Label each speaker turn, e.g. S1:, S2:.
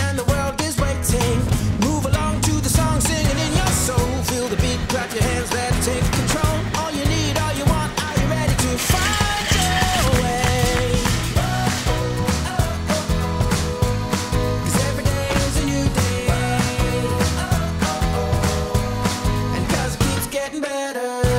S1: and the world is waiting. Move along to the song singing in your soul. Feel the beat, clap your hands, let take control. All you need, all you want, are you ready to find your way? Cause every day is a new day. It keeps getting better.